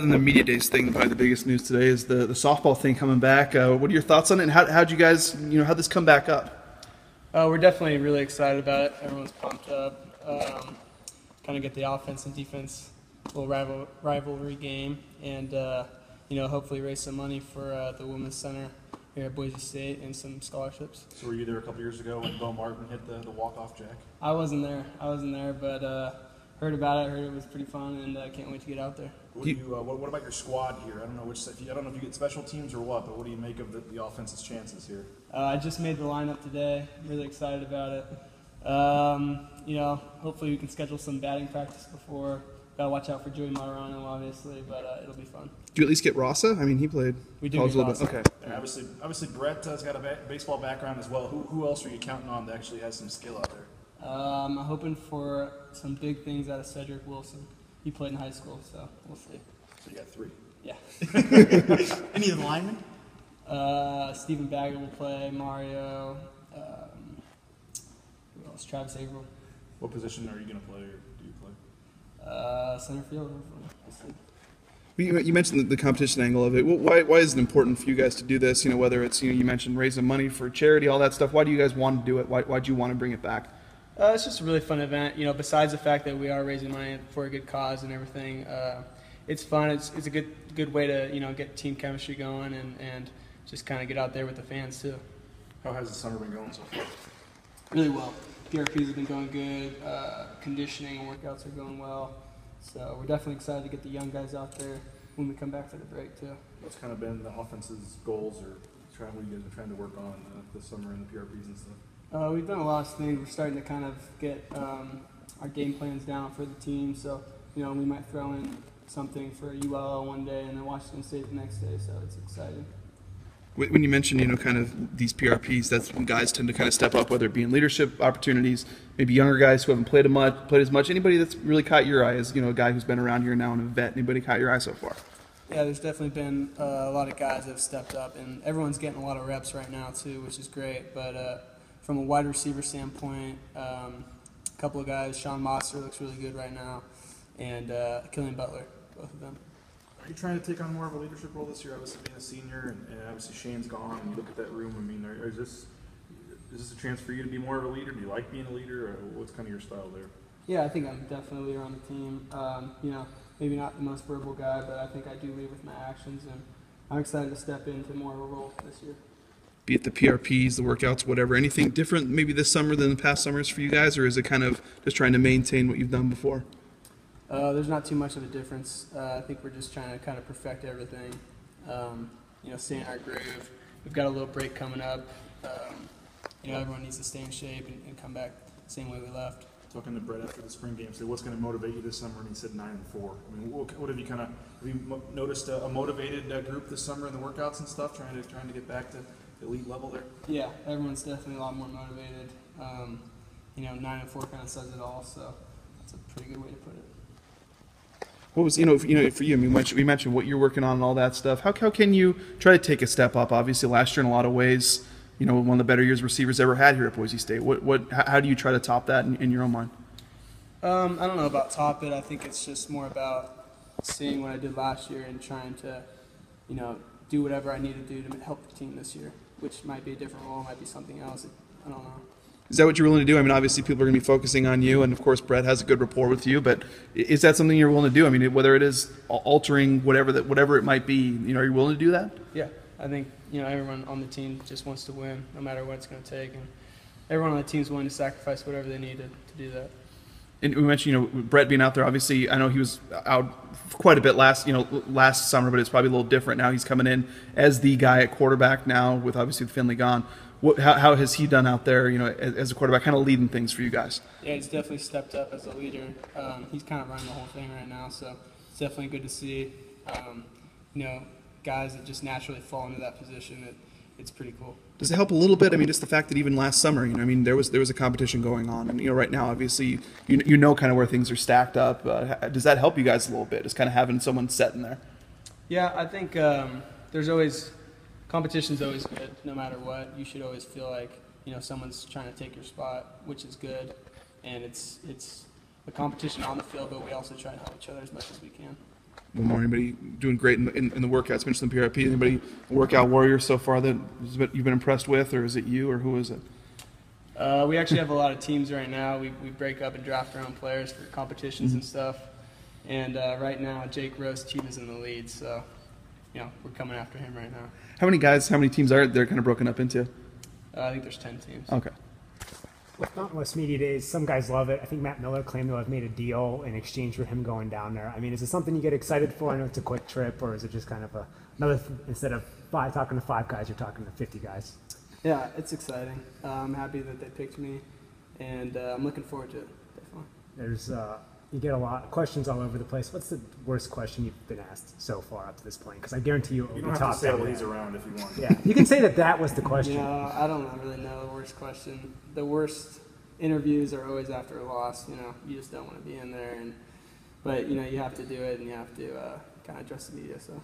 than the media days thing, probably the biggest news today is the, the softball thing coming back. Uh, what are your thoughts on it? And how how'd you guys, you know, how this come back up? Uh, we're definitely really excited about it. Everyone's pumped up. Um, kind of get the offense and defense little rival, rivalry game, and uh, you know hopefully raise some money for uh, the women's center here at Boise State and some scholarships. So were you there a couple years ago when Bo Martin hit the, the walk-off jack? I wasn't there. I wasn't there, but uh, heard about it. Heard it was pretty fun, and uh, can't wait to get out there. What, do you, uh, what, what about your squad here? I don't know which. If you, I don't know if you get special teams or what, but what do you make of the, the offense's chances here? Uh, I just made the lineup today. really excited about it. Um, you know, hopefully we can schedule some batting practice before. Gotta watch out for Joey Martarano, obviously, but uh, it'll be fun. Do you at least get Rasa? I mean, he played. We do college get a little bit. Okay. And obviously, obviously Brett has got a ba- baseball background as well. Who, who else are you counting on that actually has some skill out there? Um, I'm hoping for some big things out of Cedric Wilson. He played in high school, so we'll see. So you got three. Yeah. Any of the linemen? Uh, Stephen Baggett will play, Mario, um, who else? Travis Averill. What position are you going to play, or do you play? Uh, center field. We'll see. You, you mentioned the, the competition angle of it. Why, why is it important for you guys to do this? You know, whether it's you know you mentioned raising money for charity, all that stuff. Why do you guys want to do it? Why why do you want to bring it back? Uh, it's just a really fun event. You know, besides the fact that we are raising money for a good cause and everything, uh, it's fun. It's, it's a good good way to you know get team chemistry going and, and just kind of get out there with the fans too. How has the summer been going so far? Really well. PRPs have been going good. Uh, conditioning and workouts are going well. So we're definitely excited to get the young guys out there when we come back for the break too. What's kind of been the offense's goals, or try, what you guys been trying to work on uh, this summer in the PRPs and stuff? Uh, we've done a lot of things. We're starting to kind of get um, our game plans down for the team. So, you know, we might throw in something for ULL one day and then Washington State the next day. So it's exciting. When when you mention, you know, kind of these PRPs, that's when guys tend to kind of step up, whether it be in leadership opportunities, maybe younger guys who haven't played a much, played as much. Anybody that's really caught your eye as you know a guy who's been around here now and a vet. Anybody caught your eye so far? Yeah, there's definitely been uh, a lot of guys that have stepped up, and everyone's getting a lot of reps right now too, which is great. But uh, from a wide receiver standpoint, um, a couple of guys, Sean Modster looks really good right now, and uh, Killian Butler, both of them. Are you trying to take on more of a leadership role this year? Obviously, being a senior, and, and obviously Shane's gone. And you look at that room. I mean, are, is this is this a chance for you to be more of a leader? Do you like being a leader, or what's kind of your style there? Yeah, I think I'm definitely a leader on the team. Um, you know, maybe not the most verbal guy, but I think I do lead with my actions, and I'm excited to step into more of a role this year. Be it the PRPs, the workouts, whatever. Anything different maybe this summer than the past summers for you guys, or is it kind of just trying to maintain what you've done before? Uh, there's not too much of a difference. Uh, I think we're just trying to kind of perfect everything. Um, you know, stay in our groove. We've got a little break coming up. Um, you know, everyone needs to stay in shape and, and come back the same way we left. Talking to Brett after the spring game, said, "What's going to motivate you this summer?" And he said, nine and four. I mean, what, what have you kind of have you mo- noticed a, a motivated uh, group this summer in the workouts and stuff, trying to trying to get back to the elite level there? Yeah, everyone's definitely a lot more motivated. Um, you know, nine and four kind of says it all, so that's a pretty good way to put it. What was you know you know for you? I mean, we mentioned- what you're working on and all that stuff. How how can you try to take a step up? Obviously, last year in a lot of ways, you know, one of the better years receivers ever had here at Boise State. What what how, how do you try to top that in, in your own mind? Um, I don't know about top it. I think it's just more about seeing what I did last year and trying to, you know, do whatever I need to do to help the team this year, which might be a different role, might be something else. I don't know. Is that what you're willing to do? I mean, obviously, people are going to be focusing on you, and of course, Brett has a good rapport with you. But is that something you're willing to do? I mean, whether it is altering whatever that whatever it might be, you know, are you willing to do that? Yeah, I think you know everyone on the team just wants to win, no matter what it's going to take, and everyone on the team is willing to sacrifice whatever they need to, to do that. And we mentioned, you know, Brett being out there. Obviously, I know he was out quite a bit last, you know, last summer, but it's probably a little different now. He's coming in as the guy at quarterback now, with obviously Finley gone. What, how, how has he done out there, you know, as, as a quarterback, kind of leading things for you guys? Yeah, he's definitely stepped up as a leader. Um, he's kind of running the whole thing right now, so it's definitely good to see. Um, you know, guys that just naturally fall into that position. It, it's pretty cool. Does it help a little bit? I mean, just the fact that even last summer, you know, I mean, there was there was a competition going on, and you know, right now, obviously, you you know, kind of where things are stacked up. Uh, does that help you guys a little bit? Just kind of having someone set in there. Yeah, I think um, there's always competition's always good, no matter what. You should always feel like you know someone's trying to take your spot, which is good, and it's it's a competition on the field, but we also try to help each other as much as we can. One more. Anybody doing great in the, in, in the workouts? Mentioned the PRP. Anybody workout warrior so far that has been- you've been impressed with, or is it you, or who is it? Uh, we actually have a lot of teams right now. We, we break up and draft our own players for competitions and stuff. And uh, right now, Jake Roast Cheetah's in the lead, so you know we're coming after him right now. How many guys? How many teams are there? Kind of broken up into? Uh, I think there's ten teams. Okay. With Mountain West Media Days, some guys love it. I think Matt Miller claimed to have made a deal in exchange for him going down there. I mean, is it something you get excited for? I know it's a quick trip, or is it just kind of a, another, th- instead of five, talking to five guys, you're talking to 50 guys? Yeah, it's exciting. Uh, I'm happy that they picked me, and uh, I'm looking forward to it. Definitely. There's, uh, you get a lot of questions all over the place. What's the worst question you've been asked so far up to this point? Because I guarantee you, it You will don't be have top to say down these around if you want. Yeah, you can say that that was the question. You know, I don't really know the worst question. The worst interviews are always after a loss. You know, you just don't want to be in there, and but you know you have to do it, and you have to uh, kind of address the media. So.